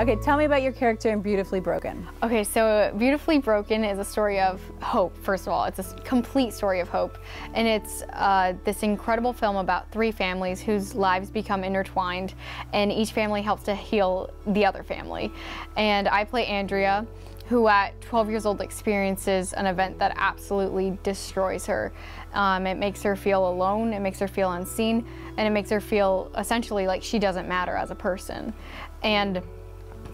Okay, tell me about your character in Beautifully Broken. Okay, so Beautifully Broken is a story of hope, first of all. It's a complete story of hope. And it's uh, this incredible film about three families whose lives become intertwined, and each family helps to heal the other family. And I play Andrea, who at 12 years old experiences an event that absolutely destroys her. Um, it makes her feel alone, it makes her feel unseen, and it makes her feel essentially like she doesn't matter as a person. And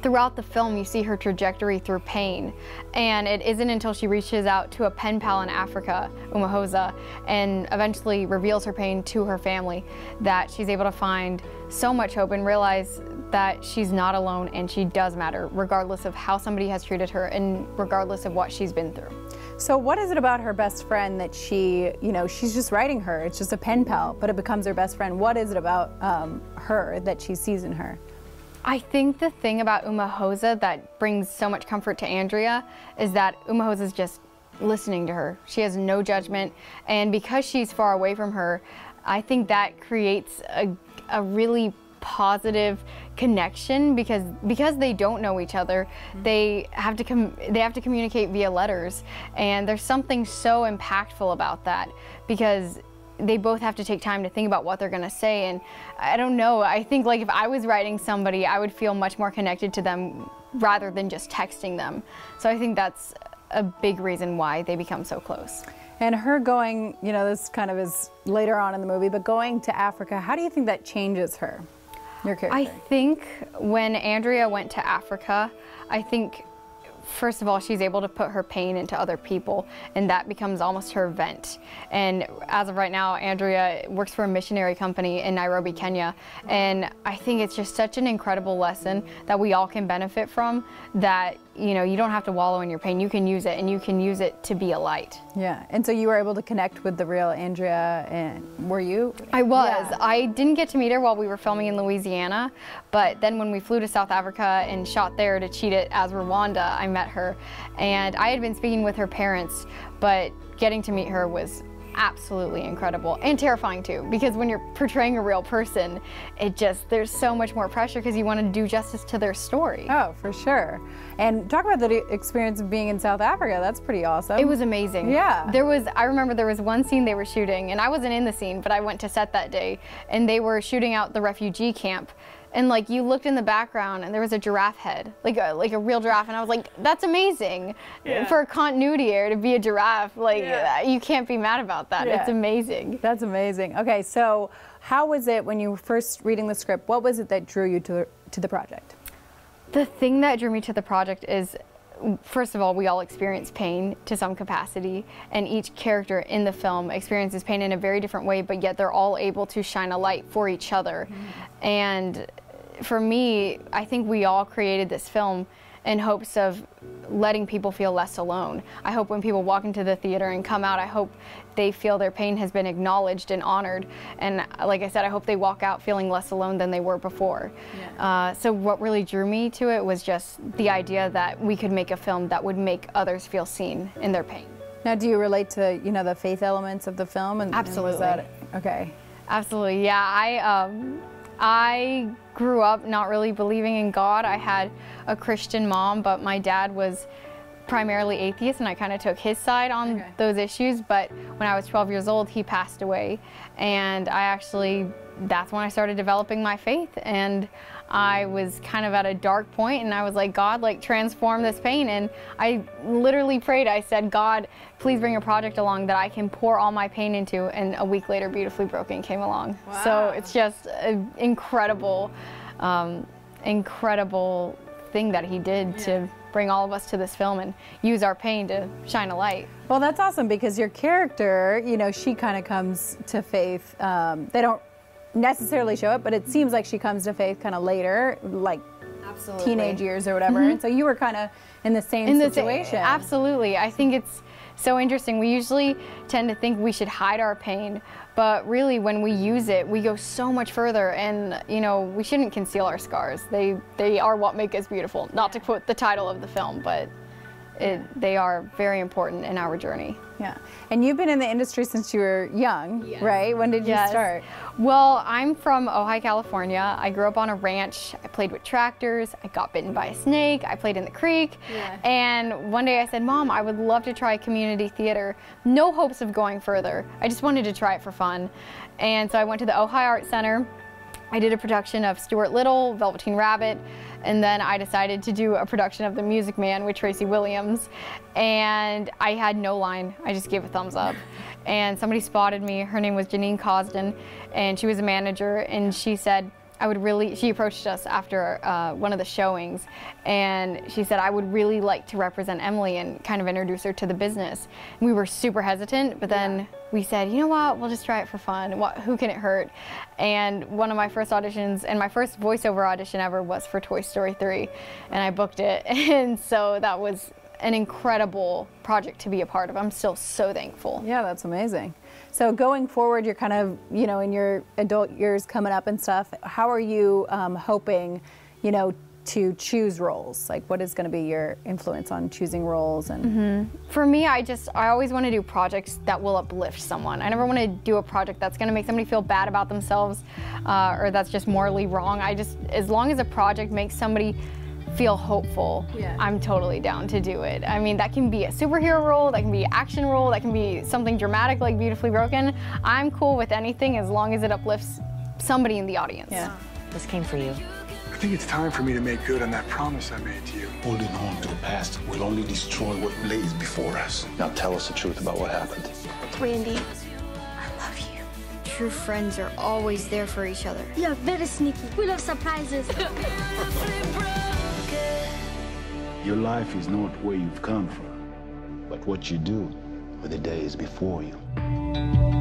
Throughout the film, you see her trajectory through pain, and it isn't until she reaches out to a pen pal in Africa, Umahosa, and eventually reveals her pain to her family that she's able to find so much hope and realize that she's not alone and she does matter, regardless of how somebody has treated her and regardless of what she's been through. So what is it about her best friend that she, you know, she's just writing her, it's just a pen pal, but it becomes her best friend. What is it about um, her that she sees in her? I think the thing about Umahosa that brings so much comfort to Andrea is that Umahosa is just listening to her. She has no judgment, and because she's far away from her, I think that creates a, a really positive connection because because they don't know each other mm-hmm. they have to com- they have to communicate via letters and there's something so impactful about that because they both have to take time to think about what they're going to say and i don't know i think like if i was writing somebody i would feel much more connected to them rather than just texting them. So i think that's a big reason why they become so close. And her going you know this kind of is later on in the movie but going to africa how do you think that changes her your character? i think when andrea went to africa i think first of all, she's able to put her pain into other people, and that becomes almost her vent. And as of right now, Andrea works for a missionary company in Nairobi, Kenya, and I think it's just such an incredible lesson that we all can benefit from that you know, you don't have to wallow in your pain. You can use it and you can use it to be a light. Yeah. And so you were able to connect with the real Andrea and were you? I was. Yeah. I didn't get to meet her while we were filming in Louisiana, but then when we flew to South Africa and shot there to cheat it as Rwanda, I met her. And I had been speaking with her parents, but getting to meet her was absolutely incredible and terrifying too because when you're portraying a real person it just there's so much more pressure because you want to do justice to their story. Oh for sure. And talk about the experience of being in south africa. That's pretty awesome. It was amazing. Yeah. There was i remember there was one scene they were shooting and i wasn't in the scene but i went to set that day and they were shooting out the refugee camp and like you looked in the background and there was a giraffe head, like a like a real giraffe, and I was like, that's amazing yeah. for a continuity error to be a giraffe. Like yeah. you can't be mad about that. Yeah. It's amazing. That's amazing. Okay, so how was it when you were first reading the script? What was it that drew you to to the project? The thing that drew me to the project is first of all, we all experience pain to some capacity, and each character in the film experiences pain in a very different way, but yet they're all able to shine a light for each other. Mm-hmm. And for me, I think we all created this film in hopes of letting people feel less alone. I hope when people walk into the theater and come out, I hope they feel their pain has been acknowledged and honored. And like I said, I hope they walk out feeling less alone than they were before. Yeah. Uh, so what really drew me to it was just the idea that we could make a film that would make others feel seen in their pain. Now, do you relate to you know the faith elements of the film? And, Absolutely. And that, okay. Absolutely. Yeah. I um, I grew up not really believing in God. I had a Christian mom, but my dad was primarily atheist and I kind of took his side on okay. those issues. But when I was 12 years old, he passed away. And I actually, that's when I started developing my faith. And I was kind of at a dark point and I was like, God, like transform this pain. And I literally prayed, I said, God, please bring a project along that I can pour all my pain into. And a week later, Beautifully Broken came along. Wow. So it's just an incredible, um, incredible thing that he did yeah. to bring all of us to this film and use our pain to shine a light. Well, that's awesome because your character, you know, she kind of comes to faith. Um, they don't necessarily show it, but it seems like she comes to faith kind of later, like absolutely. teenage years or whatever. Mm-hmm. And so you were kind of in the same in situation. The, absolutely. I think it's so interesting. We usually tend to think we should hide our pain, but really when we use it, we go so much further and you know, we shouldn't conceal our scars. They they are what make us beautiful. Not to quote the title of the film, but it, they are very important in our journey. Yeah. And you've been in the industry since you were young, yes. right? When did you yes. start? Well, I'm from Ojai, California. I grew up on a ranch. I played with tractors. I got bitten by a snake. I played in the creek. Yeah. And one day I said, Mom, I would love to try community theater. No hopes of going further. I just wanted to try it for fun. And so I went to the Ojai Art Center. I did a production of Stuart Little, Velveteen Rabbit, and then I decided to do a production of The Music Man with Tracy Williams. And I had no line, I just gave a thumbs up. And somebody spotted me, her name was Janine Cosden, and she was a manager, and she said, I would really, she approached us after uh, one of the showings and she said, I would really like to represent Emily and kind of introduce her to the business. And we were super hesitant, but then yeah. we said, you know what, we'll just try it for fun. What, who can it hurt? And one of my first auditions and my first voiceover audition ever was for Toy Story 3 and I booked it. And so that was an incredible project to be a part of. I'm still so thankful. Yeah, that's amazing. So going forward, you're kind of, you know, in your adult years coming up and stuff, how are you um, hoping, you know, to choose roles? Like, what is going to be your influence on choosing roles? And mm-hmm. for me, I just I always want to do projects that will uplift someone. I never want to do a project that's going to make somebody feel bad about themselves, uh, or that's just morally wrong. I just as long as a project makes somebody feel hopeful, yeah. I'm totally down to do it. I mean, that can be a superhero role, that can be action role, that can be something dramatic like Beautifully Broken. I'm cool with anything as long as it uplifts somebody in the audience. Yeah. This came for you. I think it's time for me to make good on that promise I made to you. Holding on to the past will only destroy what lays before us. Now tell us the truth about what happened. Randy, I love you. True friends are always there for each other. You're very sneaky. We love surprises. Your life is not where you've come from, but what you do with the days before you.